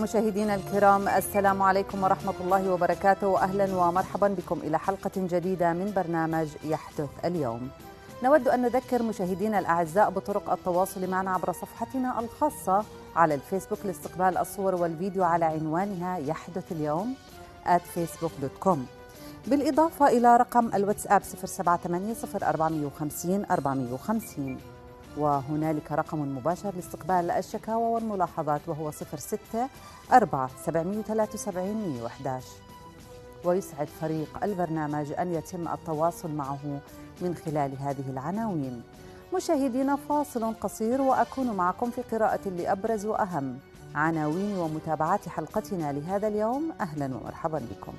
مشاهدينا الكرام السلام عليكم ورحمة الله وبركاته. أهلا ومرحبا بكم إلى حلقة جديدة من برنامج يحدث اليوم. نود أن نذكر مشاهدينا الأعزاء بطرق التواصل معنا عبر صفحتنا الخاصة على الفيسبوك لاستقبال الصور والفيديو على عنوانها يحدث اليوم at facebook.com بالإضافة إلى رقم الواتساب 078 0450 450 وهنالك رقم مباشر لاستقبال الشكاوى والملاحظات وهو 06 4 773 111 ويسعد فريق البرنامج أن يتم التواصل معه من خلال هذه العناوين. مشاهدينا فاصل قصير وأكون معكم في قراءة لأبرز وأهم عناوين ومتابعات حلقتنا لهذا اليوم. أهلا ومرحبا بكم.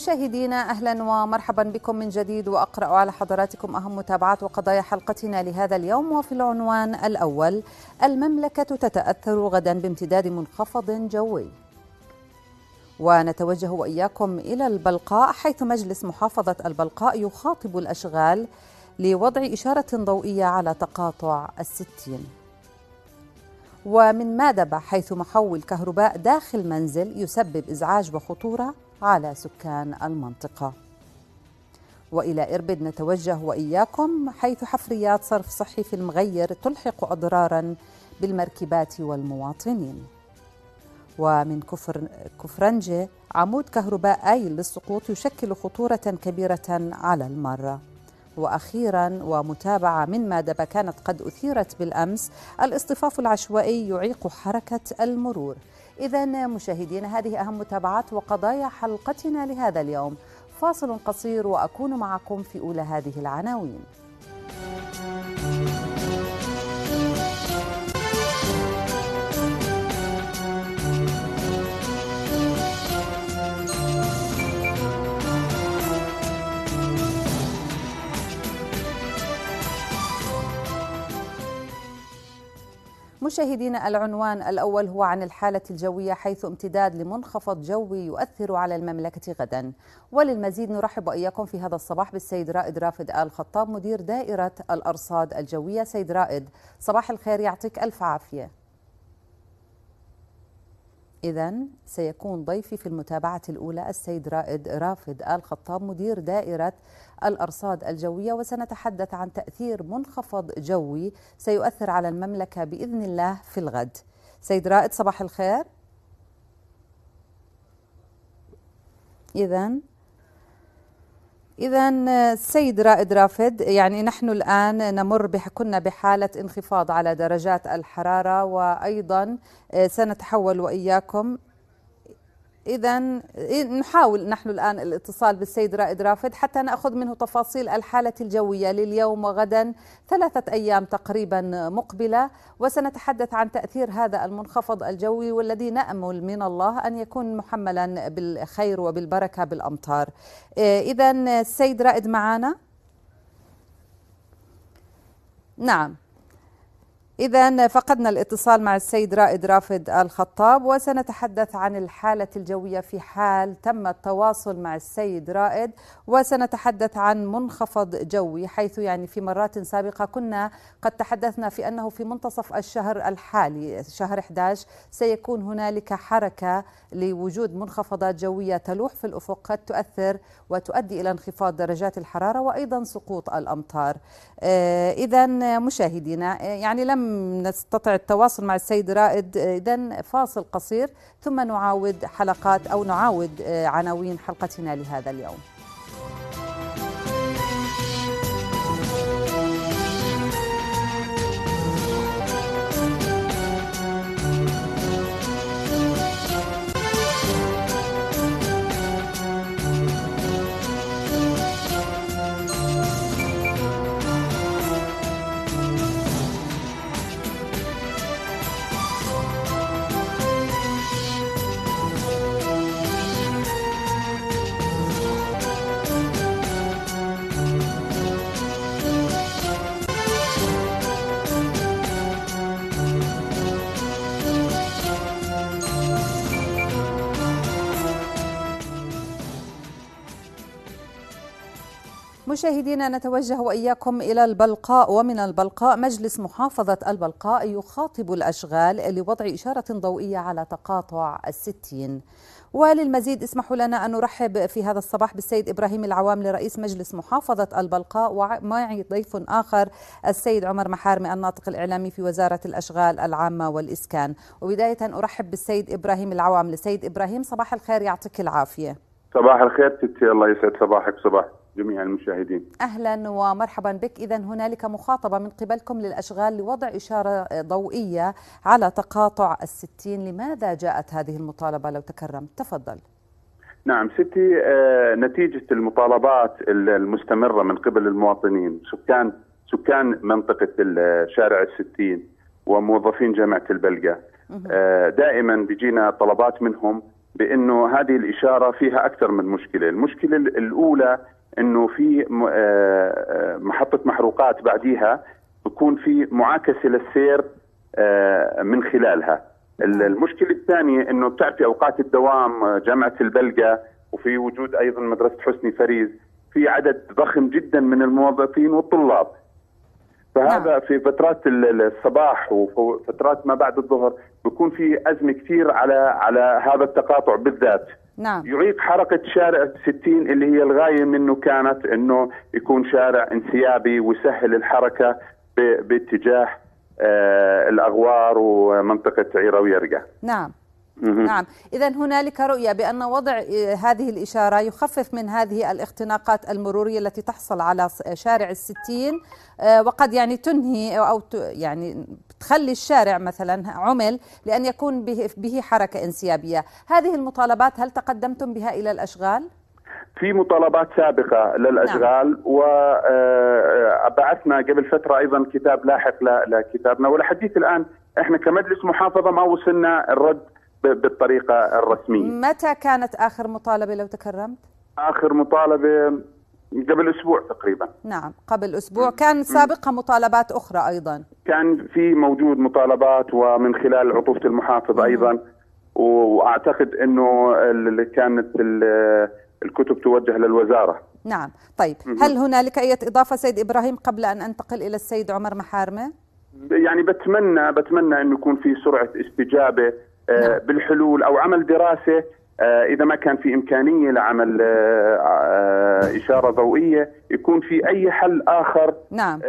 مشاهدينا أهلا ومرحبا بكم من جديد وأقرأ على حضراتكم أهم متابعات وقضايا حلقتنا لهذا اليوم وفي العنوان الأول المملكة تتأثر غدا بامتداد منخفض جوي. ونتوجه وإياكم إلى البلقاء حيث مجلس محافظة البلقاء يخاطب الأشغال لوضع إشارة ضوئية على تقاطع الستين. ومن مادبه حيث محول كهرباء داخل منزل يسبب إزعاج وخطورة على سكان المنطقة؟ وإلى إربد نتوجه وإياكم حيث حفريات صرف صحي في المغير تلحق أضرارا بالمركبات والمواطنين. ومن كفر كفرنجة عمود كهرباء آيل للسقوط يشكل خطورة كبيرة على المارة وأخيرا ومتابعة من مادبه كانت قد أثيرت بالأمس الاصطفاف العشوائي يعيق حركة المرور. إذا مشاهدينا هذه أهم متابعات وقضايا حلقتنا لهذا اليوم. فاصل قصير وأكون معكم في أولى هذه العناوين. مشاهدينا العنوان الأول هو عن الحالة الجوية حيث امتداد لمنخفض جوي يؤثر على المملكة غدا. وللمزيد نرحب وإياكم في هذا الصباح بالسيد رائد رافد آل خطاب مدير دائرة الأرصاد الجوية. سيد رائد صباح الخير يعطيك ألف عافية. إذا سيكون ضيفي في المتابعة الأولى السيد رائد رافد آل خطاب مدير دائرة الأرصاد الجوية وسنتحدث عن تأثير منخفض جوي سيؤثر على المملكة بإذن الله في الغد. سيد رائد صباح الخير. إذا إذا السيد رائد رافد يعني نحن الآن نمر كنا بحالة انخفاض على درجات الحرارة وأيضا سنتحول وإياكم إذا نحاول نحن الآن الاتصال بالسيد رائد رافد حتى نأخذ منه تفاصيل الحالة الجوية لليوم وغدا ثلاثة أيام تقريبا مقبلة وسنتحدث عن تأثير هذا المنخفض الجوي والذي نأمل من الله أن يكون محملا بالخير وبالبركة بالأمطار. إذا السيد رائد معنا نعم. إذا فقدنا الاتصال مع السيد رائد رافد الخطاب وسنتحدث عن الحالة الجوية في حال تم التواصل مع السيد رائد وسنتحدث عن منخفض جوي حيث يعني في مرات سابقة كنا قد تحدثنا في أنه في منتصف الشهر الحالي شهر 11 سيكون هنالك حركة لوجود منخفضات جوية تلوح في الأفق قد تؤثر وتؤدي إلى انخفاض درجات الحرارة وأيضا سقوط الأمطار. إذا مشاهدينا يعني لم نستطع التواصل مع السيد رائد إذا فاصل قصير ثم نعاود حلقات أو نعاود عناوين حلقتنا لهذا اليوم. مشاهدينا نتوجه وإياكم إلى البلقاء ومن البلقاء مجلس محافظة البلقاء يخاطب الأشغال لوضع إشارة ضوئية على تقاطع الستين. وللمزيد اسمحوا لنا أن نرحب في هذا الصباح بالسيد إبراهيم العوام لرئيس مجلس محافظة البلقاء ومعي ضيف آخر السيد عمر محارمي الناطق الإعلامي في وزارة الأشغال العامة والإسكان. وبداية أرحب بالسيد إبراهيم العوام. لسيد إبراهيم صباح الخير يعطيك العافية. صباح الخير ستي. الله يسعد صباحك صباح جميع المشاهدين. أهلا ومرحبا بك. إذا هنالك مخاطبة من قبلكم للأشغال لوضع إشارة ضوئية على تقاطع الستين. لماذا جاءت هذه المطالبة؟ لو تكرمت تفضل. نعم ستي آه نتيجة المطالبات المستمرة من قبل المواطنين. سكان سكان منطقة شارع الستين وموظفين جامعة البلقة. آه دائما بيجينا طلبات منهم بأنه هذه الإشارة فيها أكثر من مشكلة، المشكلة الأولى إنه في آه، محطة محروقات بعديها بكون في معاكسة للسير آه، من خلالها. المشكلة الثانية إنه بتعرفي أوقات الدوام آه، جامعة البلقة وفي وجود أيضا مدرسة حسني فريز في عدد ضخم جدا من الموظفين والطلاب. فهذا نعم. في فترات الصباح وفترات ما بعد الظهر بيكون في أزمة كثير على على هذا التقاطع بالذات نعم. يعيق حركة شارع 60 اللي هي الغاية منه كانت أنه يكون شارع انسيابي ويسهل الحركة باتجاه آه الأغوار ومنطقة عيرة ويرقة نعم نعم إذا هنالك رؤية بأن وضع آه، هذه الإشارة يخفف من هذه الاختناقات المرورية التي تحصل على شارع الستين آه، وقد يعني تنهي أو يعني تخلي الشارع مثلا عمل لأن يكون به حركة انسيابية هذه المطالبات هل تقدمتم بها إلى الأشغال؟ في مطالبات سابقة للأشغال نعم. وبعثنا آه، قبل فترة أيضا كتاب لاحق لكتابنا ولحديث الآن إحنا كمجلس محافظة ما وصلنا الرد بالطريقة الرسمية. متى كانت آخر مطالبة لو تكرمت؟ آخر مطالبة قبل أسبوع تقريبا. نعم قبل أسبوع كان سابقها مطالبات أخرى أيضا. كان في موجود مطالبات ومن خلال عطوفة المحافظ أيضا وأعتقد إنه كانت الكتب توجه للوزارة. نعم، طيب هل هنالك أي إضافة سيد إبراهيم قبل أن أنتقل إلى السيد عمر محارمة؟ يعني بتمنى بتمنى إنه يكون في سرعة استجابة. بالحلول أو عمل دراسة آه، إذا ما كان في إمكانية لعمل آه، إشارة ضوئية يكون في أي حل آخر نعم.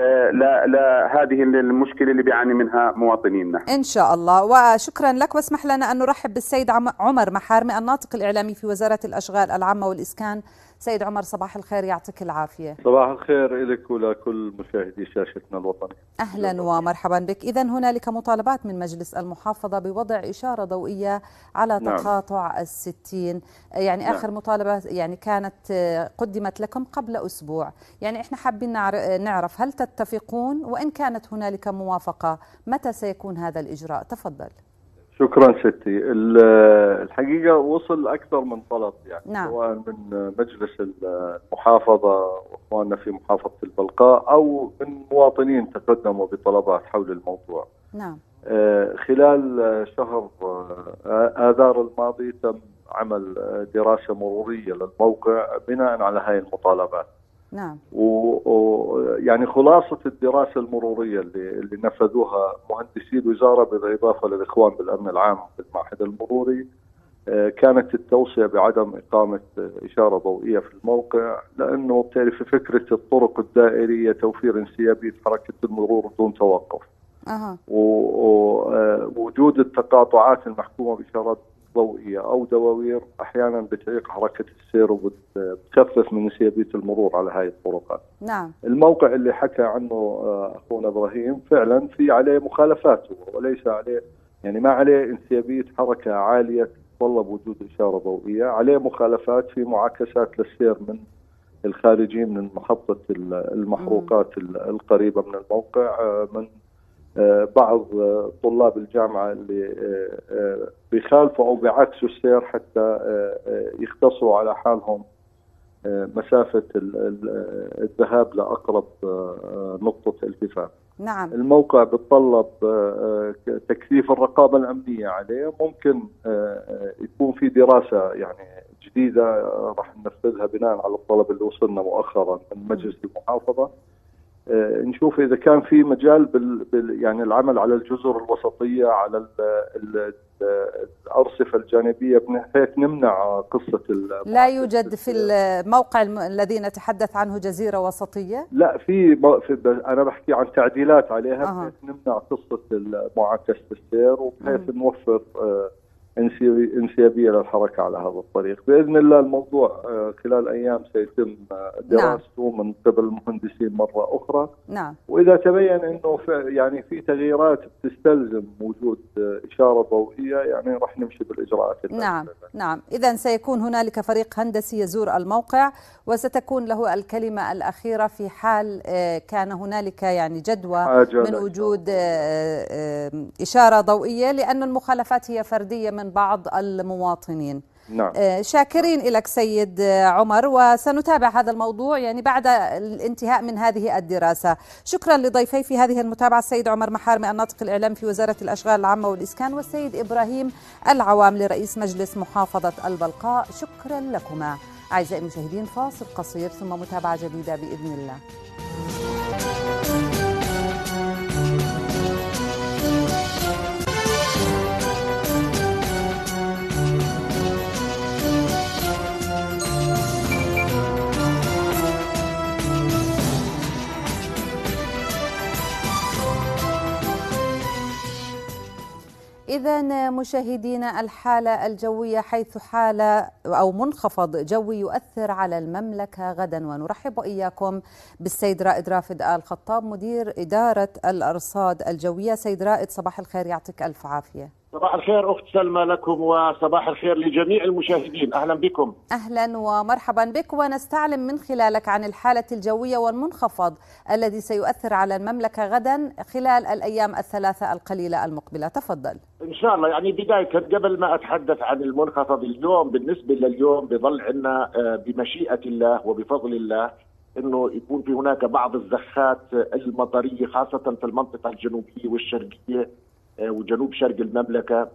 لهذه المشكلة اللي بيعاني منها مواطنينا. إن شاء الله. وشكرا لك. واسمح لنا أن نرحب بالسيد عمر محارمي الناطق الإعلامي في وزارة الأشغال العامة والإسكان سيد عمر صباح الخير يعطيك العافية. صباح الخير لك ولكل مشاهدي شاشتنا الوطنية. أهلا ومرحبا بك. إذا هنالك مطالبات من مجلس المحافظة بوضع إشارة ضوئية على نعم. تقاطع نعم. الستين. يعني نعم. آخر مطالبة يعني كانت قدمت لكم قبل أسبوع. يعني إحنا حابين نعرف هل تتفقون؟ وإن كانت هنالك موافقة متى سيكون هذا الإجراء؟ تفضل. شكرا ستي. الحقيقة وصل أكثر من طلب يعني نعم. سواء من مجلس المحافظة وإخواننا في محافظة البلقاء أو من مواطنين تقدموا بطلبات حول الموضوع. نعم. آه، خلال شهر آه، آذار الماضي تم عمل دراسة مرورية للموقع بناء على هذه المطالبات. نعم ويعني خلاصة الدراسة المرورية اللي, اللي نفذوها مهندسي الوزارة بالإضافة للإخوان بالأمن العام في المعهد المروري آه، كانت التوصية بعدم إقامة إشارة ضوئية في الموقع لأنه بتعرف فكرة الطرق الدائرية توفير انسيابية حركة المرور دون توقف أه. ووجود التقاطعات المحكومة بإشارات ضوئية أو دواوير أحيانا بتعيق حركة السير وبتخفف من انسيابيه المرور على هاي الطرقات. نعم. الموقع اللي حكى عنه آه، أخونا إبراهيم فعلا في عليه مخالفات وليس عليه يعني ما عليه انسيابية حركة عالية تتطلب وجود إشارة ضوئية، عليه مخالفات في معاكسات للسير من الخارجين من محطة المحروقات القريبة من الموقع آه، من بعض طلاب الجامعة اللي بيخالفوا أو بيعكسوا السير حتى يختصروا على حالهم مسافة الذهاب لأقرب نقطة التفاف. نعم. الموقع بتطلب تكثيف الرقابة الأمنية عليه، ممكن يكون في دراسة يعني جديدة آه، راح ننفذها بناء على الطلب اللي وصلنا مؤخرا من مجلس المحافظة آه، نشوف إذا كان في مجال بال بال يعني العمل على الجزر الوسطية على ال ال الأرصفة الجانبية بحيث نمنع قصة لا يوجد في الموقع الم... الذي نتحدث عنه جزيرة وسطية؟ لا في, في أنا بحكي عن تعديلات عليها أه. بحيث نمنع قصة معاكسه السير وبحيث نوفر آه انسيابية للحركة على هذا الطريق، بإذن الله الموضوع آه، خلال أيام سيتم آه، دراسته نعم. من قبل المهندسين مرة أخرى. نعم. وإذا تبين إنه يعني في تغييرات تستلزم وجود آه، إشارة ضوئية يعني راح نمشي بالإجراءات نعم. نعم. اذا سيكون هنالك فريق هندسي يزور الموقع وستكون له الكلمة الأخيرة في حال كان هنالك يعني جدوى من وجود إشارة ضوئية لأن المخالفات هي فردية من بعض المواطنين. نعم. آه، شاكرين لك سيد عمر وسنتابع هذا الموضوع يعني بعد الانتهاء من هذه الدراسة. شكرا لضيفي في هذه المتابعة السيد عمر محارمي الناطق الإعلام في وزارة الأشغال العامة والإسكان والسيد إبراهيم العوام لرئيس مجلس محافظة البلقاء. شكرا لكما. أعزائي المشاهدين فاصل قصير ثم متابعة جديدة بإذن الله. إذا مشاهدينا الحالة الجوية حيث حالة أو منخفض جوي يؤثر على المملكة غدا. ونرحب إياكم بالسيد رائد رافد آل خطاب مدير إدارة الأرصاد الجوية. سيد رائد صباح الخير يعطيك ألف عافية. صباح الخير أخت سلمى لكم وصباح الخير لجميع المشاهدين. أهلا بكم. أهلا ومرحبا بك. ونستعلم من خلالك عن الحالة الجوية والمنخفض الذي سيؤثر على المملكة غدا خلال الأيام الثلاثة القليلة المقبلة. تفضل. إن شاء الله. يعني بداية قبل ما أتحدث عن المنخفض اليوم بالنسبة لليوم بظل عندنا آه، بمشيئة الله وبفضل الله إنه يكون في هناك بعض الزخات المطرية خاصة في المنطقة الجنوبية والشرقية آه، وجنوب شرق المملكة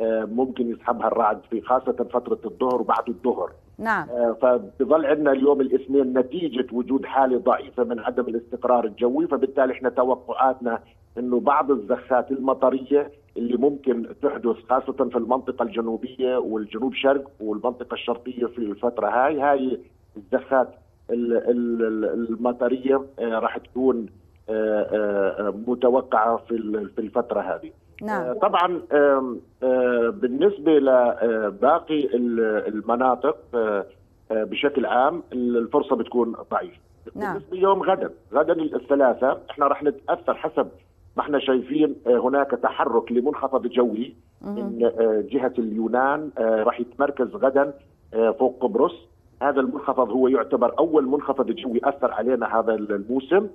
آه، ممكن يسحبها الرعد في خاصة فترة الظهر وبعد الظهر. نعم. فبظل عندنا اليوم الاثنين نتيجة وجود حالة ضعيفة من عدم الاستقرار الجوي فبالتالي إحنا توقعاتنا إنه بعض الزخات المطرية اللي ممكن تحدث خاصة في المنطقة الجنوبية والجنوب شرق والمنطقة الشرقية في الفترة هاي هاي الزخات المطرية راح تكون متوقعة في الفترة هذه نعم. آه، طبعا آه، بالنسبة لباقي المناطق آه، بشكل عام الفرصة بتكون ضعيفة نعم. بالنسبة يوم غدا غدا الثلاثاء إحنا راح نتأثر حسب ما إحنا شايفين هناك تحرك لمنخفض جوي من جهة اليونان راح يتمركز غدا فوق قبرص. هذا المنخفض هو يعتبر أول منخفض جوي أثر علينا هذا الموسم.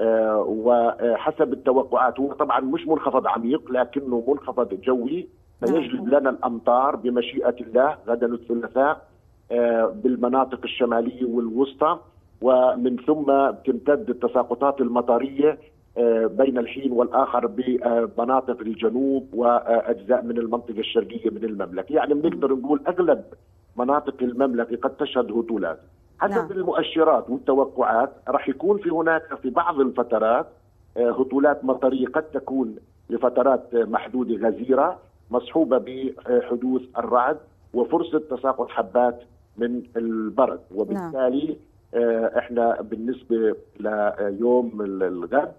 آه، وحسب التوقعات هو طبعا مش منخفض عميق لكنه منخفض جوي. سيجلب لنا الأمطار بمشيئة الله غدا الثلاثاء آه، بالمناطق الشمالية والوسطى. ومن ثم تمتد التساقطات المطرية آه، بين الحين والآخر بمناطق الجنوب وأجزاء من المنطقة الشرقية من المملكة، يعني بنقدر نقول أغلب مناطق المملكة قد تشهد هطولات. حسب نعم. المؤشرات والتوقعات راح يكون في هناك في بعض الفترات آه، هطولات مطرية قد تكون لفترات محدودة غزيرة مصحوبة بحدوث الرعد وفرصة تساقط حبات من البرد وبالتالي نعم. إحنا بالنسبة ليوم الغد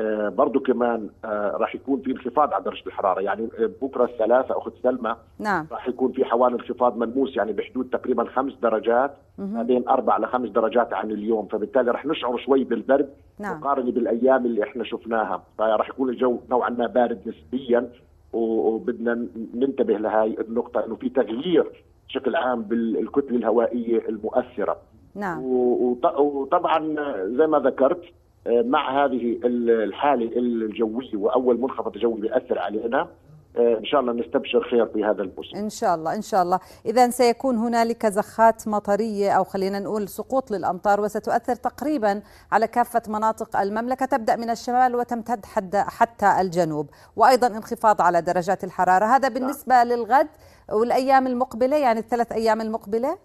آه، برضو كمان آه، راح يكون في انخفاض على درجة الحرارة. يعني آه، بكرة الثلاثاء أخت سلمى نعم. راح يكون في حوالي انخفاض ملموس يعني بحدود تقريبا خمس درجات ما بين أربع لخمس درجات عن اليوم. فبالتالي راح نشعر شوي بالبرد نعم. مقارنة بالأيام اللي إحنا شفناها. فراح يكون الجو نوعا ما بارد نسبيا وبدنا ننتبه لهي النقطة إنه في تغيير بشكل عام بالكتلة الهوائية المؤثرة. نعم. وطبعا زي ما ذكرت مع هذه الحالة الجوية وأول منخفض جوي بيأثر علينا آه، إن شاء الله نستبشر خير في هذا الموسم. إن شاء الله إن شاء الله. اذا سيكون هنالك زخات مطرية أو خلينا نقول سقوط للأمطار وستؤثر تقريبا على كافة مناطق المملكة. تبدأ من الشمال وتمتد حتى الجنوب وأيضا انخفاض على درجات الحرارة. هذا بالنسبة نعم. للغد والأيام المقبلة يعني الثلاث أيام المقبلة؟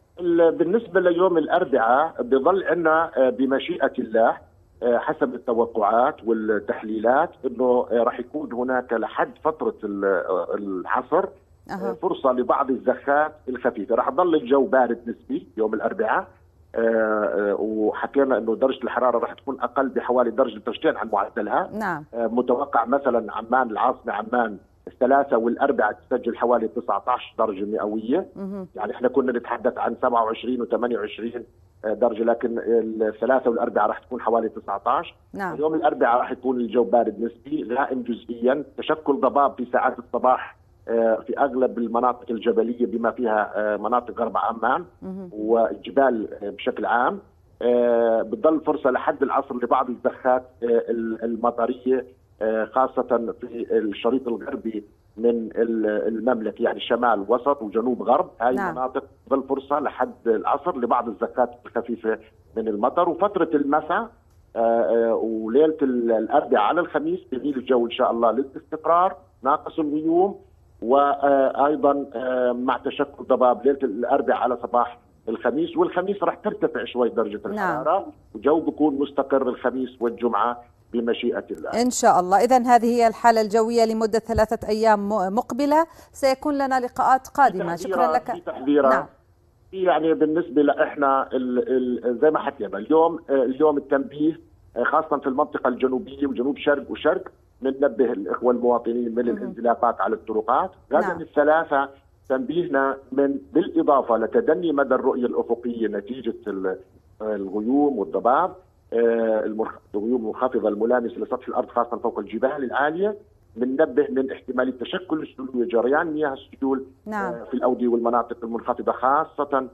بالنسبة ليوم الأربعاء بظل عندنا بمشيئة الله حسب التوقعات والتحليلات إنه راح يكون هناك لحد فترة العصر أه. فرصة لبعض الزخات الخفيفة. راح يضل الجو بارد نسبي يوم الأربعاء آه وحكينا إنه درجة الحرارة راح تكون أقل بحوالي درجة درجتين عن معدلها. نعم. آه متوقع مثلا عمان العاصمة عمان الثلاثة والأربعة تسجل حوالي 19 درجة مئوية. يعني إحنا كنا نتحدث عن 27 و28 درجة لكن الثلاثة والأربعة راح تكون حوالي 19 نعم. يوم الأربعاء راح يكون الجو بارد نسبي غائم جزئيا. تشكل ضباب في ساعات الصباح في أغلب المناطق الجبلية بما فيها مناطق غرب عمان وجبال بشكل عام. بتضل فرصة لحد العصر لبعض الزخات المطرية. خاصة في الشريط الغربي من المملكة يعني شمال وسط وجنوب غرب هاي نعم. المناطق تظل فرصة لحد العصر لبعض الزخات الخفيفة من المطر وفترة المساء وليلة الأربعاء على الخميس بيميل الجو إن شاء الله للاستقرار ناقص الغيوم وأيضا مع تشكل ضباب ليلة الأربعاء على صباح الخميس والخميس راح ترتفع شوي درجة الحرارة نعم. والجو بيكون مستقر الخميس والجمعة بمشيئة الله. إن شاء الله، اذا هذه هي الحالة الجوية لمدة ثلاثة أيام مقبلة، سيكون لنا لقاءات قادمة، شكرا لك. في تحذيرات نعم. يعني بالنسبة ال ال زي ما حكينا اليوم اليوم التنبيه خاصه في المنطقة الجنوبية وجنوب شرق وشرق بننبه الإخوة المواطنين من الانزلاقات على الطرقات، غدا نعم. الثلاثة تنبيهنا من بالإضافة لتدني مدى الرؤية الأفقية نتيجة الغيوم والضباب الغيوم المنخفضه الملامسه لسطح الأرض خاصة فوق الجبال العالية بننبه من احتماليه تشكل السيول وجريان مياه السيول نعم. في الأودية والمناطق المنخفضة خاصة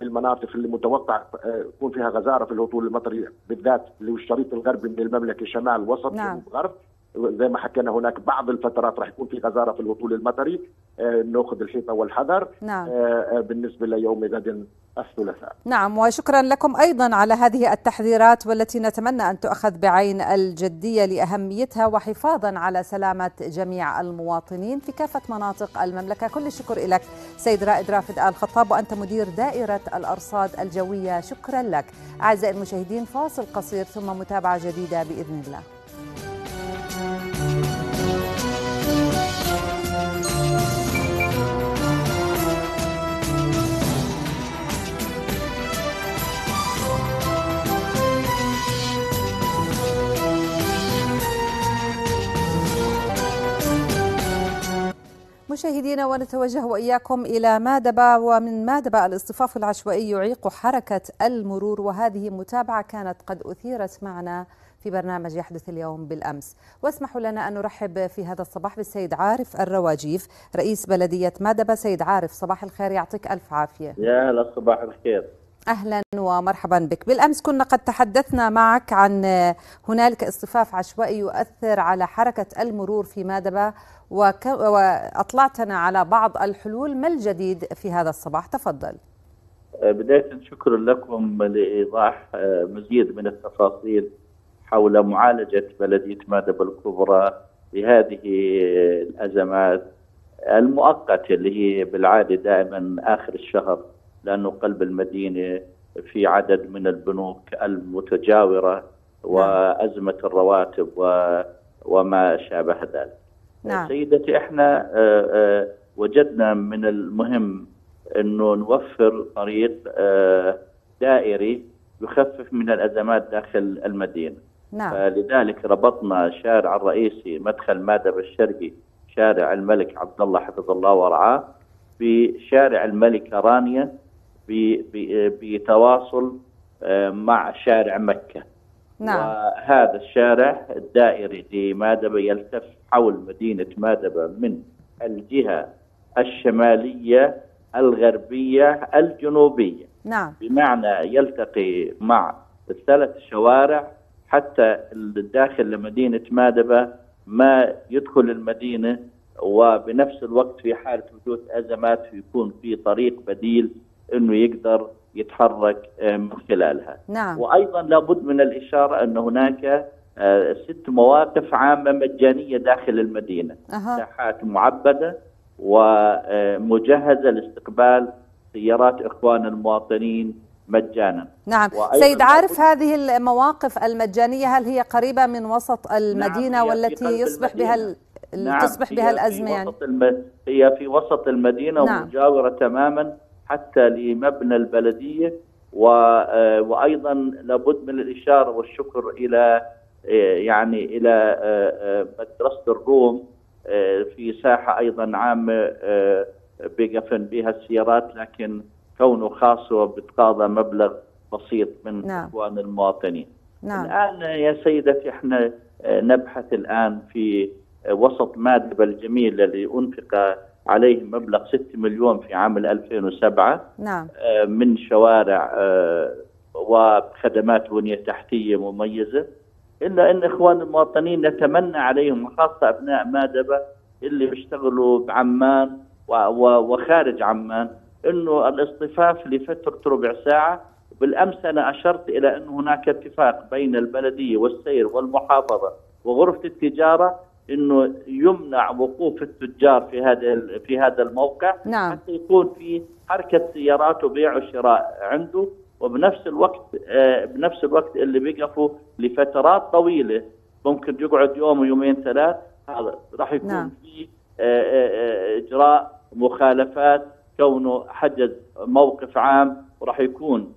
بالمناطق اللي متوقع يكون فيها غزارة في الهطول المطري بالذات اللي هو الشريط الغربي من المملكة شمال وسط نعم. جنوب غرب زي ما حكينا هناك بعض الفترات راح يكون في غزارة في الهطول المطري نأخذ الحيطة والحذر نعم. بالنسبة ليوم غد الثلاثاء نعم وشكرا لكم أيضا على هذه التحذيرات والتي نتمنى أن تؤخذ بعين الجدية لأهميتها وحفاظا على سلامة جميع المواطنين في كافة مناطق المملكة، كل الشكر لك سيد رائد رافد آل خطاب وأنت مدير دائرة الأرصاد الجوية، شكرا لك. أعزائي المشاهدين فاصل قصير ثم متابعة جديدة بإذن الله. مشاهدينا ونتوجه وإياكم إلى مادبه ومن مادبه الاصطفاف العشوائي يعيق حركة المرور. وهذه متابعة كانت قد أثيرت معنا في برنامج يحدث اليوم بالأمس. واسمحوا لنا أن نرحب في هذا الصباح بالسيد عارف الرواجيف رئيس بلدية مادبه سيد عارف صباح الخير يعطيك ألف عافية. يا هلا صباح الخير. أهلا ومرحبا بك. بالأمس كنا قد تحدثنا معك عن هنالك اصطفاف عشوائي يؤثر على حركة المرور في مادبة. وأطلعتنا على بعض الحلول. ما الجديد في هذا الصباح؟ تفضل. بداية شكرا لكم لإيضاح مزيد من التفاصيل حول معالجة بلدية مادبة الكبرى لهذه الأزمات المؤقتة اللي هي بالعادة دائما آخر الشهر. لأنه قلب المدينة في عدد من البنوك المتجاورة وأزمة الرواتب و وما شابه ذلك. نعم. سيدتي إحنا وجدنا من المهم إنه نوفر طريق دائري يخفف من الأزمات داخل المدينة. نعم. فلذلك ربطنا الشارع الرئيسي مدخل مادب الشرقي شارع الملك عبد الله حفظ الله ورعاه بشارع الملكه رانيا بتواصل مع شارع مكة. نعم. وهذا الشارع الدائري لمادبة يلتف حول مدينة مادبة من الجهة الشمالية الغربية الجنوبية. نعم. بمعنى يلتقي مع الثلاث شوارع حتى الداخل لمدينة مادبة ما يدخل المدينة وبنفس الوقت في حالة وجود أزمات يكون في طريق بديل إنه يقدر يتحرك من خلالها. نعم. وأيضا لابد من الإشارة أن هناك ست مواقف عامة مجانية داخل المدينة. أها. مساحات معبدة ومجهزه لاستقبال سيارات إخوان المواطنين مجانا نعم سيد عارف لابد- هذه المواقف المجانية هل هي قريبة من وسط المدينة هي في والتي يصبح بها ال- المدينة. تصبح بها في الأزمة يعني. هي في وسط المدينة نعم. ومجاورة تماما حتى لمبنى البلدية و... آه، وأيضا لابد من الإشارة والشكر إلى آه، يعني إلى آه، مدرسة الروم في ساحة أيضا عامة آه، بيقفن بها السيارات لكن كونه خاص وبتقاضى مبلغ بسيط من نعم. إخوان المواطنين نعم الآن يا سيدتي إحنا نبحث الآن في وسط مادبة الجميل الذي أنفق عليه مبلغ 6 مليون في عام 2007 نعم. آه، من شوارع آه، وخدمات بنية تحتية مميزة. إلا أن إخوان المواطنين نتمنى عليهم وخاصة أبناء مادبة اللي بيشتغلوا بعمان وخارج عمان أنه الاصطفاف لفترة ربع ساعة بالأمس أنا أشرت إلى أن هناك اتفاق بين البلدية والسير والمحافظة وغرفة التجارة أنه يمنع وقوف التجار في هذا في هذا الموقع نعم. حتى يكون في حركة سيارات وبيع وشراء عنده وبنفس الوقت آه، بنفس الوقت اللي بيقفوا لفترات طويلة ممكن يقعد يوم ويومين ثلاث هذا راح يكون نعم. في آه، آه، إجراء مخالفات كونه حجز موقف عام وراح يكون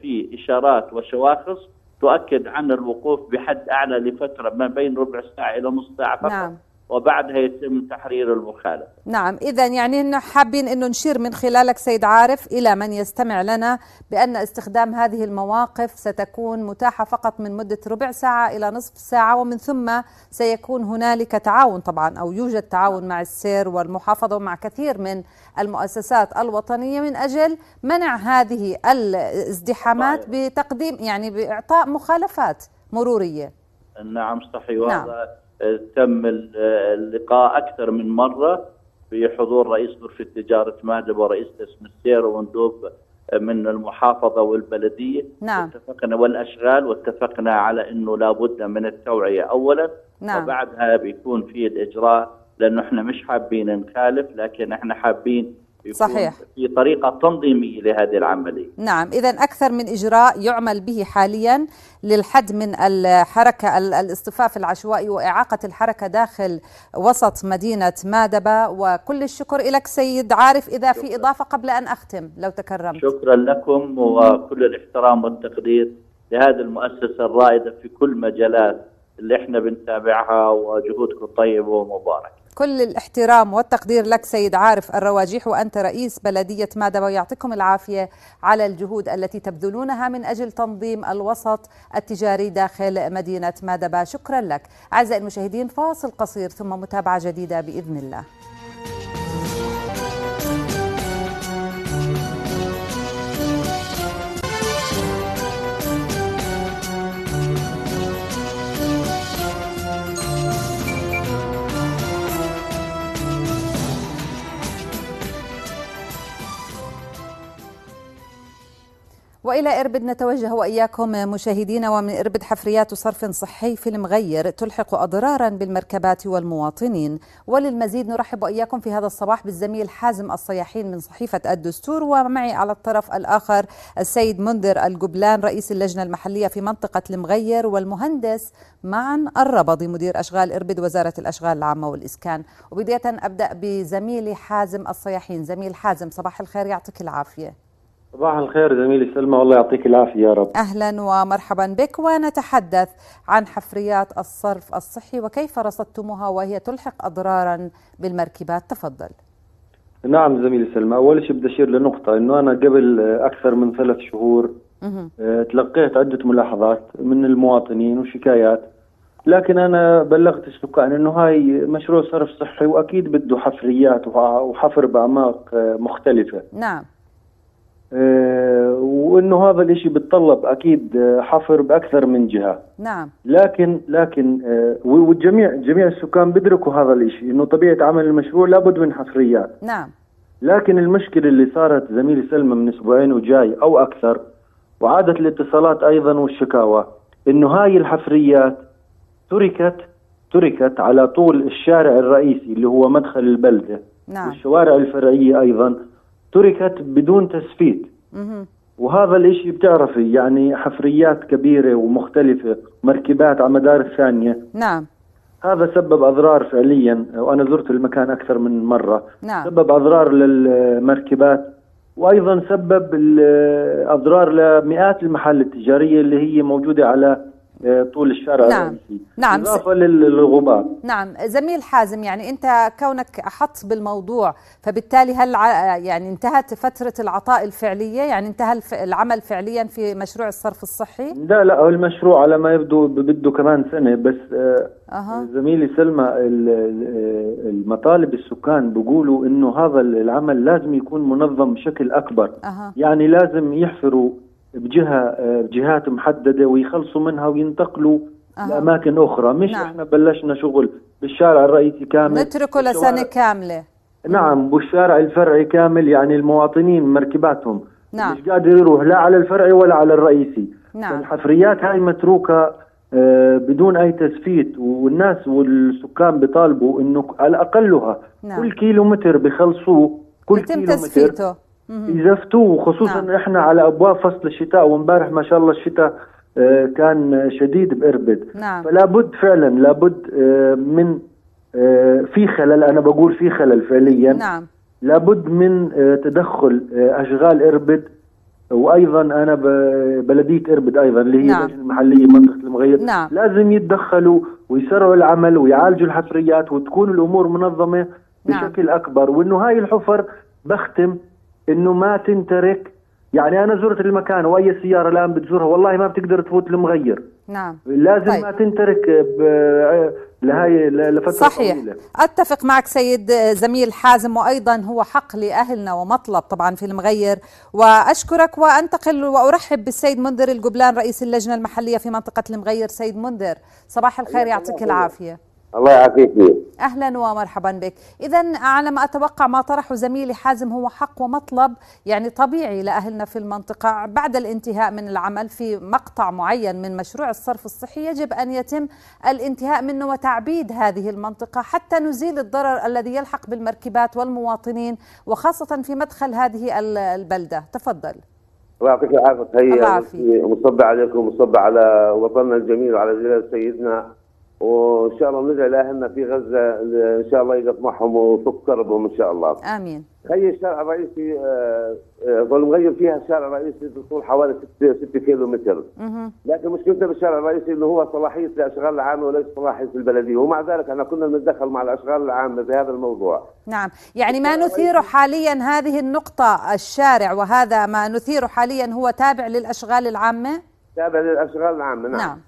في إشارات وشواخص تؤكد عن الوقوف بحد أعلى لفترة ما بين ربع ساعة إلى نص ساعة فقط. نعم. وبعدها يتم تحرير المخالفة نعم إذا يعني حابين إنه نشير من خلالك سيد عارف إلى من يستمع لنا بأن استخدام هذه المواقف ستكون متاحة فقط من مدة ربع ساعة إلى نصف ساعة ومن ثم سيكون هنالك تعاون طبعا أو يوجد تعاون مع السير والمحافظة ومع كثير من المؤسسات الوطنية من أجل منع هذه الازدحامات. بتقديم يعني بإعطاء مخالفات مرورية نعم صحيح نعم. تم ال- اللقاء أكثر من مرة بحضور رئيس غرفة تجارة مادب ورئيس قسم السير ومندوب من المحافظة والبلدية نعم. اتفقنا والأشغال واتفقنا على أنه لابد من التوعية أولا نعم. وبعدها بيكون في الإجراء لأنه إحنا مش حابين نخالف لكن إحنا حابين صحيح. في طريقة تنظيمية لهذه العملية نعم إذا أكثر من إجراء يعمل به حاليا للحد من الحركة ال- الاصطفاف العشوائي وإعاقة الحركة داخل وسط مدينة مادبة وكل الشكر لك سيد عارف إذا في شكراً. إضافة قبل أن أختم لو تكرمت شكرا لكم وكل الاحترام والتقدير لهذه المؤسسة الرائدة في كل مجالات اللي إحنا بنتابعها وجهودكم طيبة ومباركة كل الاحترام والتقدير لك سيد عارف الرواجيح وأنت رئيس بلدية مادبة ويعطيكم العافية على الجهود التي تبذلونها من أجل تنظيم الوسط التجاري داخل مدينة مادبة شكرا لك. أعزائي المشاهدين فاصل قصير ثم متابعة جديدة بإذن الله. وإلى إربد نتوجه وإياكم مشاهدينا ومن إربد حفريات صرف صحي في المغير تلحق أضرارا بالمركبات والمواطنين. وللمزيد نرحب وإياكم في هذا الصباح بالزميل حازم الصياحين من صحيفة الدستور ومعي على الطرف الآخر السيد منذر الجبلان رئيس اللجنة المحلية في منطقة المغير والمهندس معا الربضي مدير أشغال إربد وزارة الأشغال العامة والإسكان. وبداية أبدأ بزميلي حازم الصياحين. زميل حازم صباح الخير يعطيك العافية. صباح الخير زميلي سلمى والله يعطيك العافية يا رب. أهلا ومرحبا بك. ونتحدث عن حفريات الصرف الصحي وكيف رصدتموها وهي تلحق اضرارا بالمركبات. تفضل. نعم زميلي سلمى أول شيء بدي أشير لنقطة إنه أنا قبل أكثر من ثلاث شهور. آه، تلقيت عدة ملاحظات من المواطنين وشكايات لكن أنا بلغت السكان إنه هاي مشروع صرف صحي وأكيد بده حفريات وح- وحفر بأعماق آه، مختلفة. نعم. آه، وإنه هذا الإشي بتطلب أكيد آه، حفر بأكثر من جهة. نعم. لكن لكن آه، والجميع جميع السكان بيدركوا هذا الشيء إنه طبيعة عمل المشروع لابد من حفريات نعم. لكن المشكلة اللي صارت زميلي سلمى من أسبوعين وجاي أو أكثر وعادت الاتصالات أيضا والشكاوى إنه هاي الحفريات تركت تركت على طول الشارع الرئيسي اللي هو مدخل البلدة. نعم. والشوارع الفرعية أيضا. تركت بدون تسفيت. مهم. وهذا الإشي بتعرفي يعني حفريات كبيرة ومختلفة مركبات على مدار الثانية. نعم. هذا سبب أضرار فعليا وأنا زرت المكان أكثر من مرة. نعم. سبب أضرار للمركبات وأيضا سبب أضرار لمئات المحال التجارية اللي هي موجودة على طول الشارع نعم. الرئيسي نعم. لل- للغبار. نعم. زميل حازم يعني أنت كونك أحط بالموضوع فبالتالي هل يعني انتهت فترة العطاء الفعلية؟ يعني انتهى العمل فعليا في مشروع الصرف الصحي؟ لا لا هو المشروع على ما يبدو بده كمان سنة بس آه، أها. زميلي سلمى ال- المطالب السكان بيقولوا إنه هذا العمل لازم يكون منظم بشكل أكبر. أها. يعني لازم يحفروا بجهة بجهات محددة ويخلصوا منها وينتقلوا أها. لأماكن أخرى مش نعم. إحنا بلشنا شغل بالشارع الرئيسي كامل نتركه لسنة كاملة نعم والشارع الفرعي كامل يعني المواطنين مركباتهم نعم. مش قادر يروح لا على الفرعي ولا على الرئيسي نعم الحفريات هاي متروكة آه، بدون أي تسفيت والناس والسكان بيطالبوا إنه على أقلها نعم. كل كيلو متر بخلصوه كل يتم كيلو متر تسفيته مهم. يزفتوه وخصوصا نعم. إحنا على أبواب فصل الشتاء وامبارح ما شاء الله الشتاء آه، كان شديد بأربد نعم فلا بد فعلا لابد آه، من آه، في خلل أنا بقول في خلل فعليا نعم لابد من تدخل أشغال أربد وأيضا أنا بلدية أربد أيضا اللي هي نعم. اللجنه المحلية منطقة المغير نعم. لازم يتدخلوا ويسرعوا العمل ويعالجوا الحفريات وتكون الأمور منظمة نعم. بشكل أكبر وانه هاي الحفر بختم إنه ما تنترك. يعني أنا زرت المكان وأي سيارة الآن بتزورها والله ما بتقدر تفوت المغير نعم. لازم طيب. ما تنترك لهاي لفترة صحيح. طويلة. أتفق معك سيد زميل حازم وأيضا هو حق لأهلنا ومطلب طبعا في المغير. وأشكرك وأنتقل وأرحب بالسيد منذر القبلان رئيس اللجنة المحلية في منطقة المغير. سيد منذر صباح الخير يعطيك العافية. الله يعافيك أهلا ومرحبا بك. اذا على ما أتوقع ما طرحه زميلي حازم هو حق ومطلب يعني طبيعي لأهلنا في المنطقة بعد الانتهاء من العمل في مقطع معين من مشروع الصرف الصحي يجب أن يتم الانتهاء منه وتعبيد هذه المنطقة حتى نزيل الضرر الذي يلحق بالمركبات والمواطنين وخاصة في مدخل هذه ال- البلدة. تفضل. الله يعطيك العافيه يعافيك. مصب عليكم مصب على وطننا الجميل وعلى جلال سيدنا وإن شاء الله ندعي لاهلنا في غزة إن شاء الله يقف معهم ويفك كربهم إن شاء الله. آمين خي الشارع الرئيسي آه، آه، ظل مغير فيها الشارع الرئيسي بطول حوالي 6 كيلو متر. لكن مشكلتنا بالشارع الرئيسي إنه هو صلاحية الأشغال العامة وليس صلاحية البلدية ومع ذلك إحنا كنا نتدخل مع الأشغال العامة في هذا الموضوع. نعم يعني ما نثير حاليا هذه النقطة الشارع وهذا ما نثير حاليا هو تابع للأشغال العامة تابع للأشغال العامة نعم. نعم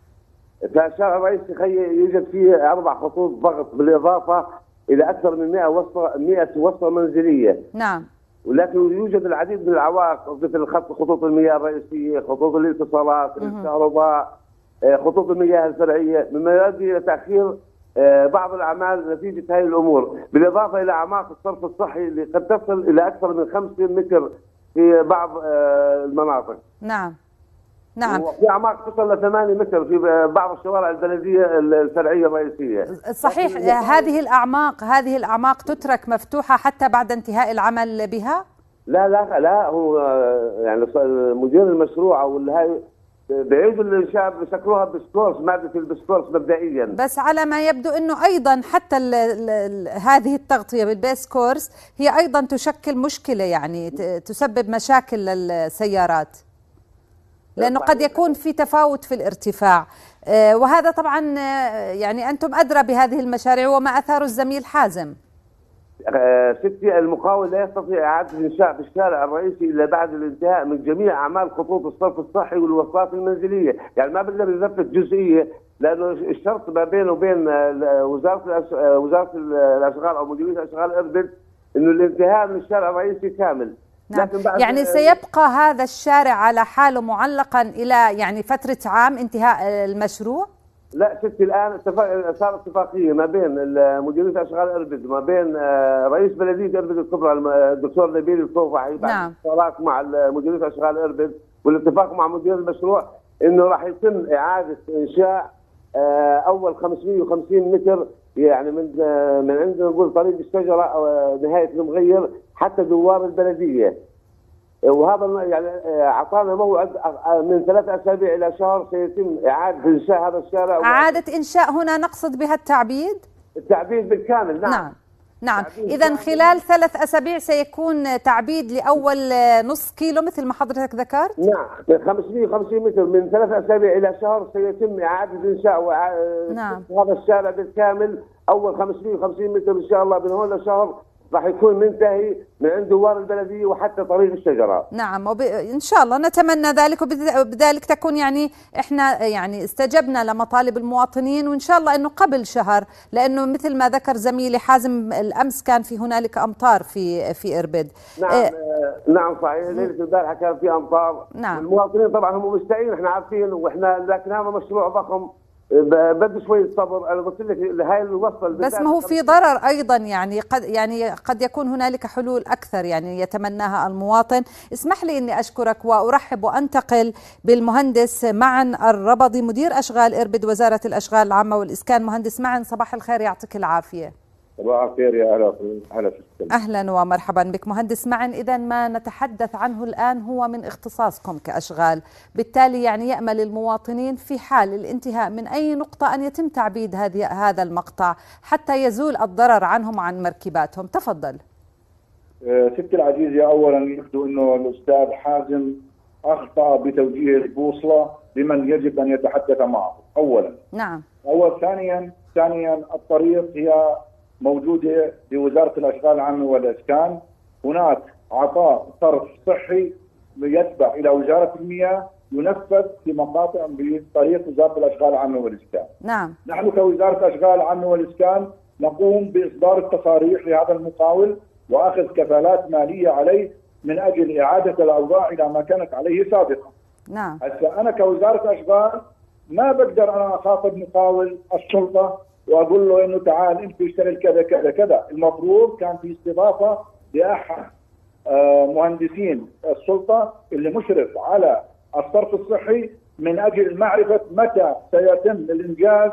فالشارع الرئيسي خي يوجد فيه أربع خطوط ضغط بالإضافة إلى أكثر من 100 وصله 100 وصله منزلية. نعم. ولكن يوجد العديد من العوائق مثل خط خطوط المياه الرئيسية، خطوط الاتصالات، الكهرباء، آه، خطوط المياه الفرعيه مما يؤدي إلى تأخير آه، بعض الأعمال نتيجة هذه الأمور، بالإضافة إلى أعماق الصرف الصحي اللي قد تصل إلى أكثر من 50 متر في بعض آه، المناطق. نعم. نعم. وفي أعماق تصل ل 8 متر في بعض الشوارع البلدية الفرعية الرئيسية. صحيح هذه الأعماق هذه الأعماق تترك مفتوحة حتى بعد انتهاء العمل بها؟ لا لا لا هو آه، يعني مدير المشروع أو هاي بعيدوا الإنشاء بشكلوها base course مادة ال base course مبدئيا. بس على ما يبدو أنه أيضا حتى ال ال ال هذه التغطية بال base course هي أيضا تشكل مشكلة يعني تسبب مشاكل للسيارات. لأنه قد يكون في تفاوت في الارتفاع. آه، وهذا طبعا آه، يعني أنتم أدرى بهذه المشاريع وما أثاره الزميل حازم. آه، ستي المقاول لا يستطيع إعادة الإنشاء في الشارع الرئيسي إلا بعد الانتهاء من جميع أعمال خطوط الصرف الصحي والوصلات المنزلية، يعني ما بنقدر ننفذ جزئية لأنه الشرط ما بينه وبين وزارة وزارة الأشغال أو مديرية الأشغال اربد إنه الانتهاء من الشارع الرئيسي كامل. نعم. يعني سيبقى هذا الشارع على حاله معلقا إلى يعني فترة عام انتهاء المشروع لا ستي الآن صار اتفاقية ما بين مديريه اشغال إربد وما بين آه، رئيس بلديه إربد الكبرى الم- الدكتور نبيل الطوفعي بعد نعم. مع مديريه اشغال إربد والاتفاق مع مدير المشروع إنه راح يتم إعادة إنشاء آه، أول 550 متر يعني من آه، من عندنا نقول طريق الشجرة أو آه، نهاية المغير حتى دوار البلدية. وهذا يعني أعطانا موعد من ثلاث أسابيع إلى شهر سيتم إعادة إنشاء هذا الشارع. إعادة إنشاء هنا نقصد بها التعبيد؟ التعبيد بالكامل نعم, نعم. نعم. إذا خلال ثلاث أسابيع سيكون تعبيد لأول نصف كيلو مثل ما حضرتك ذكرت؟ نعم 550 متر من ثلاث أسابيع إلى شهر سيتم إعادة إنشاء نعم. هذا الشارع بالكامل. أول 550 متر إن شاء الله من هون لشهر راح يكون منتهي من عند دوار البلديه وحتى طريق الشجرات. نعم وب... إن شاء الله نتمنى ذلك وبذلك تكون يعني إحنا يعني استجبنا لمطالب المواطنين وإن شاء الله إنه قبل شهر لأنه مثل ما ذكر زميلي حازم الأمس كان في هنالك أمطار في في إربد. نعم آه نعم صحيح ليلة البارحة كان في أمطار. نعم المواطنين طبعا هم مستعين إحنا عارفين وإحنا لكن هذا مشروع ضخم بده شوية صبر. أنا قلت لك هاي الوصفه بس ما هو في ضرر أيضا يعني قد يعني قد يكون هنالك حلول أكثر يعني يتمناها المواطن. اسمح لي إني أشكرك وأرحب وأنتقل بالمهندس معن الربضي مدير أشغال إربد وزارة الأشغال العامة والإسكان. مهندس معن صباح الخير يعطيك العافية. صباح الخير يا أهلا أهلا أهلا ومرحبا بك. مهندس معا اذا ما نتحدث عنه الآن هو من اختصاصكم كأشغال. بالتالي يعني يأمل المواطنين في حال الانتهاء من أي نقطة أن يتم تعبيد هذه هذا المقطع حتى يزول الضرر عنهم عن مركباتهم. تفضل. ست العزيزة أولا يبدو أنه الأستاذ حازم أخطأ بتوجيه البوصلة لمن يجب أن يتحدث معه. أولا. نعم. أول ثانيا ثانيا الطريق هي موجودة بوزارة الأشغال العامة والإسكان هناك عطاء صرف صحي يتبع إلى وزارة المياه ينفذ في مقاطع بطريق وزارة الأشغال العامة والإسكان. نعم. نحن كوزارة الأشغال العامة والإسكان نقوم بإصدار التصاريح لهذا المقاول وأخذ كفالات مالية عليه من أجل إعادة الأوضاع إلى ما كانت عليه سابقا. نعم. هسه أنا كوزارة اشغال ما بقدر أنا أخاطب مقاول السلطة وأقول له إنه تعال أنت اشتغل كذا كذا كذا المفروض كان في استضافة لأحد مهندسين السلطة اللي مشرف على الصرف الصحي من أجل معرفة متى سيتم الإنجاز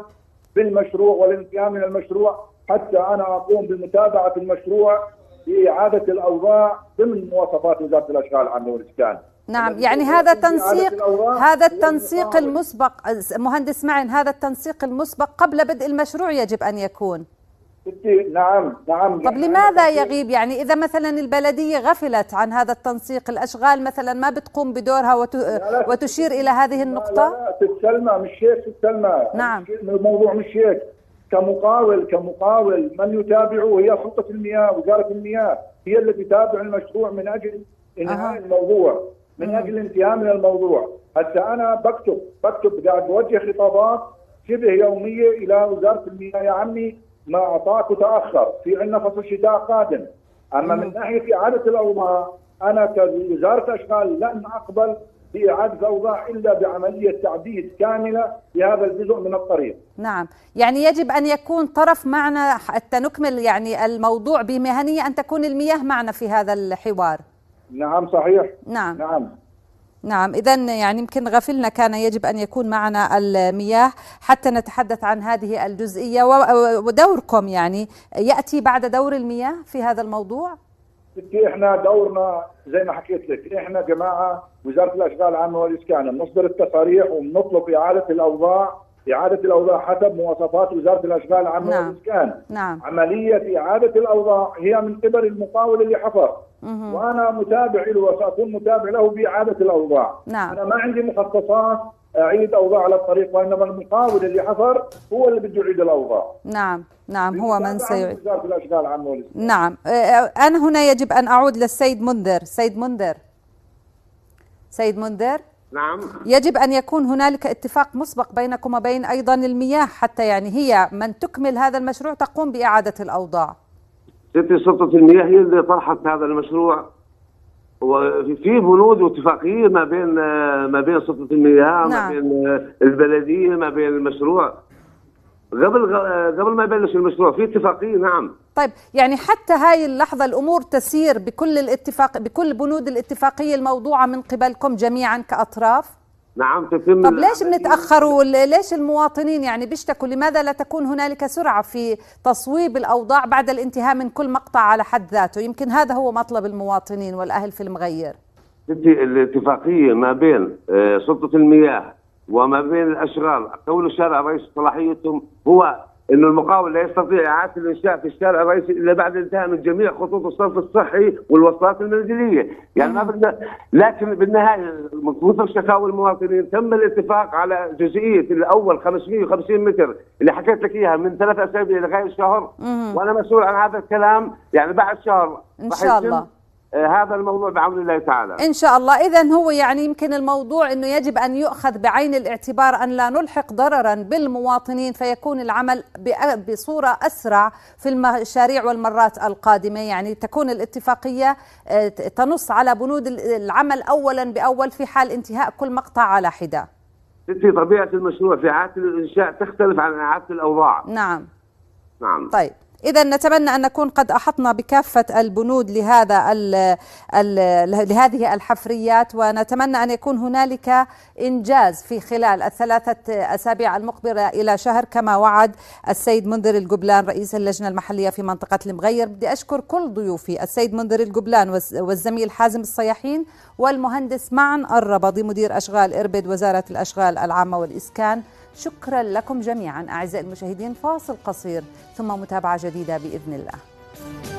بالمشروع والانتهاء من المشروع حتى أنا أقوم بمتابعة المشروع لاعاده الأوضاع ضمن مواصفات وزارة الأشغال العامه والاسكان. نعم يعني هذا تنسيق هذا التنسيق المسبق مهندس معن هذا التنسيق المسبق قبل بدء المشروع يجب أن يكون. نعم نعم طب لماذا يغيب؟ يعني إذا مثلا البلدية غفلت عن هذا التنسيق الأشغال مثلا ما بتقوم بدورها وت... وتشير إلى هذه النقطة؟ لا لا مش هيك تتسلمى. نعم. الموضوع مش هيك. كمقاول كمقاول من يتابعه؟ هي سلطة المياه وزارة المياه هي اللي تتابع المشروع من أجل إنهاء أه. الموضوع. من أجل الانتهاء من الموضوع، هسه أنا بكتب بكتب قاعد بوجه خطابات شبه يومية إلى وزارة المياه يا عمي ما أعطاك وتأخر، في عندنا فصل شتاء قادم، أما من ناحية إعادة الأوضاع أنا كوزارة أشغال لن أقبل بإعادة الأوضاع إلا بعملية تعديد كاملة لهذا الجزء من الطريق. نعم، يعني يجب أن يكون طرف معنا حتى نكمل يعني الموضوع بمهنية أن تكون المياه معنا في هذا الحوار. نعم صحيح. نعم. نعم. نعم إذا يعني يمكن غفلنا كان يجب أن يكون معنا المياه حتى نتحدث عن هذه الجزئية. ودوركم يعني يأتي بعد دور المياه في هذا الموضوع؟ إحنا دورنا زي ما حكيت لك إحنا جماعة وزارة الأشغال العامة والإسكان بنصدر التصاريح وبنطلب إعادة الأوضاع إعادة الأوضاع حسب مواصفات وزارة الأشغال العامة نعم. والإسكان. نعم. عملية إعادة الأوضاع هي من قبل المقاول اللي حفر. مه. وأنا متابع له وسأكون متابع له بإعادة الأوضاع. نعم. أنا ما عندي مخصصات أعيد أوضاع على الطريق وإنما المقاول اللي حفر هو اللي بده يعيد الأوضاع. نعم. نعم. هو من سيعيد. وزارة الأشغال العامة والإسكان. نعم. أنا هنا يجب أن أعود للسيد منذر سيد منذر سيد منذر نعم يجب أن يكون هنالك اتفاق مسبق بينكم وبين أيضا المياه حتى يعني هي من تكمل هذا المشروع تقوم بإعادة الأوضاع. ستي سلطة المياه هي اللي طرحت هذا المشروع وفي بنود واتفاقيه ما بين ما بين سلطة المياه نعم. ما بين البلدية ما بين المشروع قبل قبل ما يبلش المشروع في اتفاقية؟ نعم. طيب يعني حتى هاي اللحظة الأمور تسير بكل الاتفاق بكل بنود الاتفاقية الموضوعة من قبلكم جميعا كأطراف؟ نعم تتم طب ليش بنتأخروا؟ ليش المواطنين يعني بيشتكوا؟ لماذا لا تكون هنالك سرعة في تصويب الأوضاع بعد الانتهاء من كل مقطع على حد ذاته؟ يمكن هذا هو مطلب المواطنين والأهل في المغير. الاتفاقية ما بين آه، سلطة المياه وما بين الأشغال. كون الشارع الرئيسي صلاحيتهم هو انه المقاول لا يستطيع إعادة الإنشاء في الشارع الرئيسي إلا بعد الانتهاء من جميع خطوط الصرف الصحي والوصلات المنزلية، يعني ما بدنا لكن بالنهاية مثل شكاوى المواطنين تم الاتفاق على جزئية الأول 550 متر اللي حكيت لك إياها من ثلاث أسابيع لغاية شهر. وأنا مسؤول عن هذا الكلام يعني بعد شهر. إن شاء الله. هذا الموضوع بعون الله تعالى. إن شاء الله. اذا هو يعني يمكن الموضوع إنه يجب أن يؤخذ بعين الاعتبار أن لا نلحق ضررا بالمواطنين فيكون العمل بصورة أسرع في المشاريع والمرات القادمة. يعني تكون الاتفاقية آه، تنص على بنود العمل اولا بأول في حال انتهاء كل مقطع على حدة. في طبيعة المشروع في اعاده الإنشاء تختلف عن اعاده الأوضاع. نعم. نعم. طيب. إذا نتمنى أن نكون قد أحطنا بكافة البنود لهذا ال ال لهذه الحفريات ونتمنى أن يكون هنالك إنجاز في خلال الثلاثة أسابيع المقبلة إلى شهر كما وعد السيد منذر الجبلان رئيس اللجنة المحلية في منطقة المغير. بدي أشكر كل ضيوفي السيد منذر الجبلان والزميل حازم الصياحين والمهندس معن الربضي مدير أشغال إربد وزارة الأشغال العامة والإسكان شكرا لكم جميعا أعزائي المشاهدين فاصل قصير ثم متابعة جديدة بإذن الله.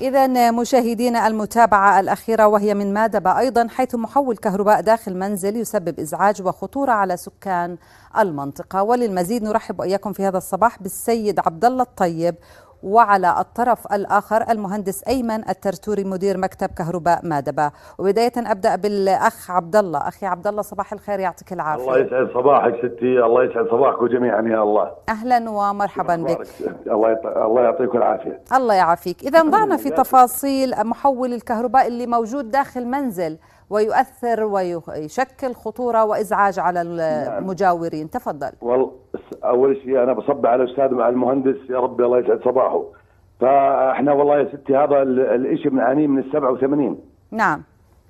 إذا مشاهدينا المتابعة الأخيرة وهي من مادبة أيضا حيث محول كهرباء داخل منزل يسبب إزعاج وخطورة على سكان المنطقة. وللمزيد نرحب وإياكم في هذا الصباح بالسيد عبد الله الطيب وعلى الطرف الآخر المهندس أيمن الترتوري مدير مكتب كهرباء مادبة. وبداية أبدأ بالأخ عبد الله أخي عبد الله صباح الخير يعطيك العافية. الله يسعد صباحك ستي الله يسعد صباحكم جميعا يا الله. أهلا ومرحبا بك. الله الله يعطيكم العافية. الله يعافيك. إذا ضعنا في تفاصيل محول الكهرباء اللي موجود داخل منزل. ويؤثر ويشكل خطورة وإزعاج على المجاورين. تفضل. والله أول شيء أنا بصب على الأستاذ مع المهندس يا رب الله يسعد صباحه. فإحنا والله يا ستي هذا الشيء بنعانيه من ال 87 نعم.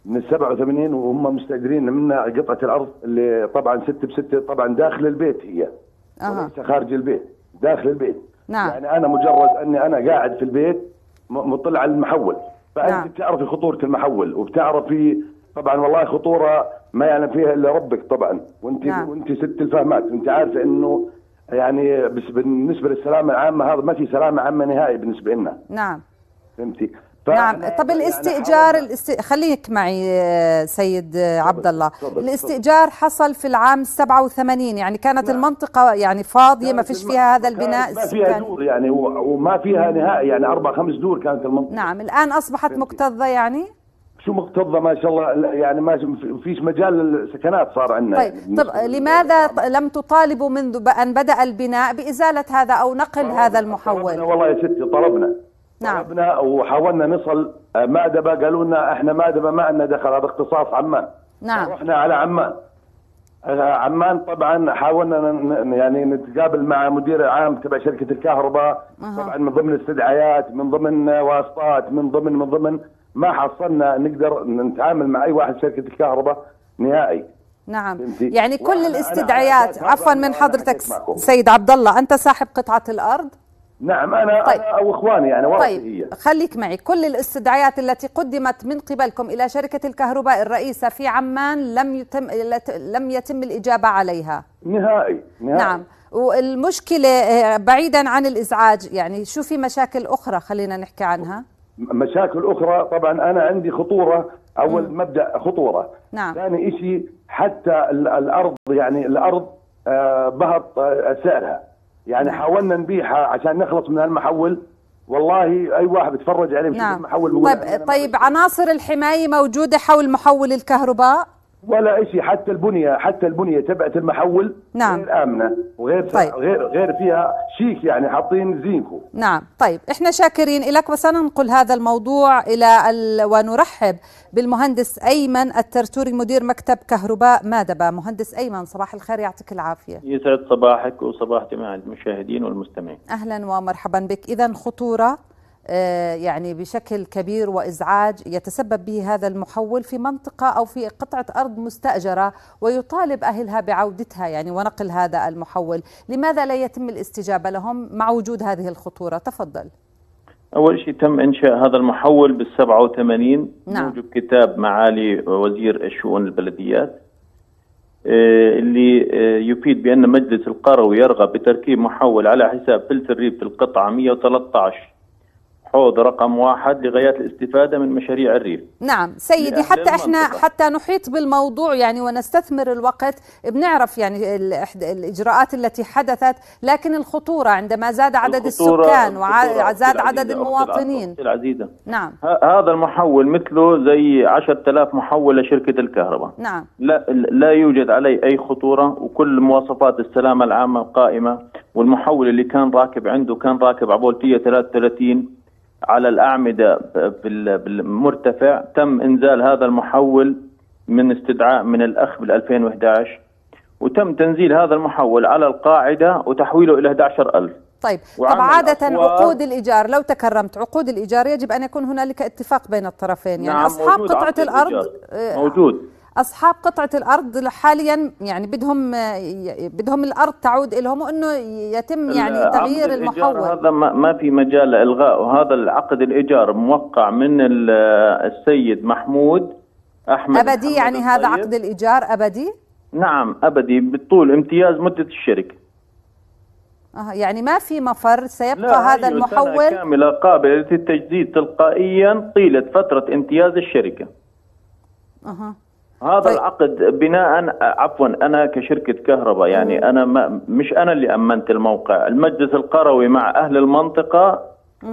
من ال 87 وهم مستاجرين منا قطعة الأرض اللي طبعا 6 ب 6 طبعا داخل البيت هي. أه. وليس خارج البيت داخل البيت. نعم. يعني أنا مجرد أني أنا قاعد في البيت مطلع على المحول. فأنت نعم. بتعرفي خطورة المحول وبتعرفي طبعا والله خطورة ما يعلم فيها إلا ربك طبعا. وأنت نعم. وأنت ست الفهمات. وانت عارفة إنه يعني بس بالنسبة للسلامة العامة هذا ما في سلامة عامة نهائي بالنسبة لنا. نعم. فهمتي؟ نعم. طب الاستئجار يعني الاست... خليك معي سيد عبد الله الاستئجار حصل في العام 87 يعني كانت نعم. المنطقة يعني فاضية ما فيش فيها هذا البناء ما فيها دور يعني وما فيها نهائي. يعني أربع خمس دور كانت المنطقة. نعم. الآن أصبحت مكتظة يعني؟ شو مكتظه ما شاء الله يعني ما فيش مجال للسكنات صار عندنا. طيب يعني طب لماذا لم تطالبوا منذ أن بدأ البناء بإزالة هذا أو نقل هذا المحول؟ والله يا ستي طلبنا. نعم. طلبنا وحاولنا نصل آه، مادبه قالوا لنا إحنا مادبه ما عندنا دخل هذا اختصاص عمان. نعم. رحنا على عمان. آه، عمان طبعا حاولنا يعني نتقابل مع مدير العام تبع شركة الكهرباء. أه. طبعا من ضمن الاستدعاءات من ضمن واسطات من ضمن من ضمن ما حصلنا نقدر نتعامل مع أي واحد شركة الكهرباء نهائي. نعم. يعني كل الاستدعيات عفوا من حضرتك سيد عبد الله أنت صاحب قطعة الأرض؟ نعم أنا طيب. أنا أو إخواني يعني طيب. هي. خليك معي. كل الاستدعاءات التي قدمت من قبلكم إلى شركة الكهرباء الرئيسة في عمان لم يتم لم يتم الإجابة عليها. نهائي, نهائي. نعم. والمشكلة آه، بعيدا عن الإزعاج يعني شو في مشاكل أخرى خلينا نحكي عنها؟ مشاكل أخرى. طبعا أنا عندي خطورة أول م. مبدأ خطورة. نعم. ثاني شيء حتى الأرض يعني الأرض آه بهط آه سعرها. يعني نعم. حاولنا نبيعها عشان نخلص من المحول والله أي واحد بيتفرج عليه نعم. المحول طيب طيب عناصر الحماية موجودة حول محول الكهرباء؟ ولا شيء حتى البنية حتى البنية تبعت المحول نعم. غير امنه وغير طيب. غير غير فيها شيك يعني حاطين زينكو. نعم. طيب إحنا شاكرين لك وسننقل هذا الموضوع إلى ال... ونرحب بالمهندس أيمن الترتوري مدير مكتب كهرباء مادبة. مهندس أيمن صباح الخير يعطيك العافية. يسعد صباحك وصباح جميع المشاهدين والمستمعين. أهلا ومرحبا بك. اذا خطورة. يعني بشكل كبير وإزعاج يتسبب به هذا المحول في منطقة أو في قطعة أرض مستأجرة ويطالب أهلها بعودتها يعني ونقل هذا المحول، لماذا لا يتم الاستجابة لهم مع وجود هذه الخطورة؟ تفضل. أول شيء تم إنشاء هذا المحول بال 87 نعم. موجب كتاب معالي وزير الشؤون البلديات آه، اللي آه، يفيد بأن مجلس القروي يرغب بتركيب محول على حساب فلس الريف في القطعة 113 حوض رقم واحد لغايات الاستفادة من مشاريع الريف. نعم سيدي حتى إحنا. حتى نحيط بالموضوع يعني ونستثمر الوقت بنعرف يعني ال- إحد- الإجراءات التي حدثت لكن الخطورة عندما زاد عدد الخطورة- السكان الخطورة وزاد عدد المواطنين. العزيزة نعم. هذا المحول مثله زي 10000 محول لشركة الكهرباء. نعم. لا لا يوجد عليه أي خطورة وكل مواصفات السلامة العامة قائمة والمحول اللي كان راكب عنده كان راكب على فولتيه 33 على الأعمدة بال- بالمرتفع تم إنزال هذا المحول من استدعاء من الأخ بال 2011 وتم تنزيل هذا المحول على القاعدة وتحويله إلى 11000 طيب طب عادة. عقود الإيجار لو تكرمت عقود الإيجار يجب أن يكون هنالك اتفاق بين الطرفين يعني نعم أصحاب قطعة الأرض. آه، موجود أصحاب قطعة الأرض حاليا يعني بدهم بدهم الأرض تعود لهم وإنه يتم يعني تغيير المحول. هذا ما في مجال لإلغاء وهذا العقد الإيجار موقع من ال- السيد محمود أحمد أبدي محمد يعني هذا. عقد الإيجار أبدي؟ نعم أبدي بالطول امتياز مدة الشركة. آه يعني ما في مفر سيبقى لا هذا أيوة، سنة المحول؟ كاملة قابلة للتجديد تلقائيا طيلة فترة امتياز الشركة. أها. هذا طيب. العقد بناء عفوا أنا كشركة كهرباء يعني أنا ما مش أنا اللي أمنت الموقع المجلس القروي مع أهل المنطقة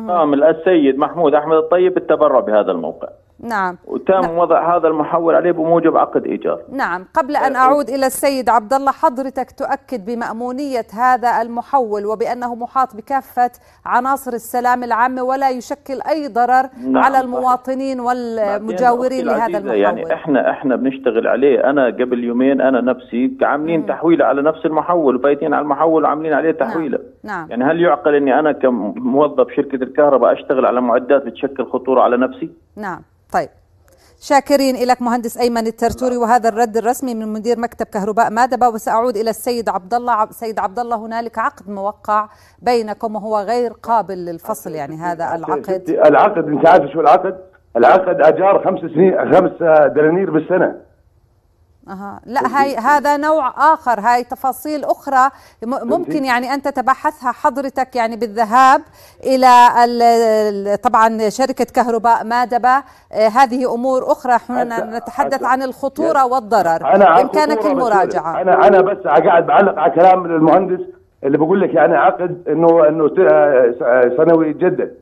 قام السيد محمود أحمد الطيب بالتبرع بهذا الموقع. نعم. وتم وضع هذا المحول عليه بموجب عقد إيجار. نعم. قبل أن أعود إلى السيد عبد الله حضرتك تؤكد بمأمونية هذا المحول وبأنه محاط بكافة عناصر السلام العامة ولا يشكل أي ضرر نعم، على. المواطنين والمجاورين أختي لهذا العزيزة، المحول. يعني إحنا إحنا بنشتغل عليه. أنا قبل يومين أنا نفسي عاملين تحويله على نفس المحول وفايتين على المحول وعاملين عليه تحويله. نعم. يعني هل يعقل إني أنا كموظف شركة الكهرباء أشتغل على معدات بتشكل خطورة على نفسي؟ نعم. طيب. شاكرين لك مهندس أيمن الترتوري وهذا الرد الرسمي من مدير مكتب كهرباء مادبه وساعود إلى السيد عبد الله سيد عبد الله هنالك عقد موقع بينكم وهو غير قابل للفصل يعني هذا العقد. العقد انت عارف شو العقد؟ العقد أجار خمس سنين خمس دنانير بالسنة. أها. لا هاي هذا نوع آخر هاي تفاصيل أخرى م- ممكن يعني أن تتبحثها حضرتك يعني بالذهاب إلى ال- ال- طبعا شركة كهرباء مادبة آه، هذه أمور أخرى إحنا نتحدث عن والضرر على بإمكانك الخطورة بس- المراجعة أنا أنا بس قاعد بعلق على كلام المهندس اللي بقول لك يعني عقد إنه إنه آه، سنوي يتجدد.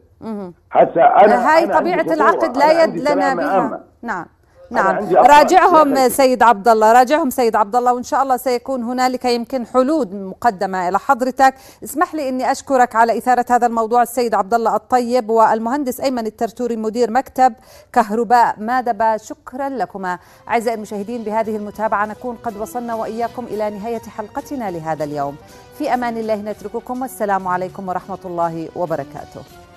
هسه أنا هاي أنا خطورة. العقد لا يد لنا بها. نعم نعم. راجعهم. سيد عبد الله راجعهم سيد عبد الله وإن شاء الله سيكون هنالك يمكن حلول مقدمة إلى حضرتك. اسمح لي إني أشكرك على إثارة هذا الموضوع السيد عبد الله الطيب والمهندس أيمن الترتوري مدير مكتب كهرباء مادبة. شكرا لكما. أعزائي المشاهدين بهذه المتابعة نكون قد وصلنا وإياكم إلى نهاية حلقتنا لهذا اليوم. في أمان الله نترككم. والسلام عليكم ورحمة الله وبركاته.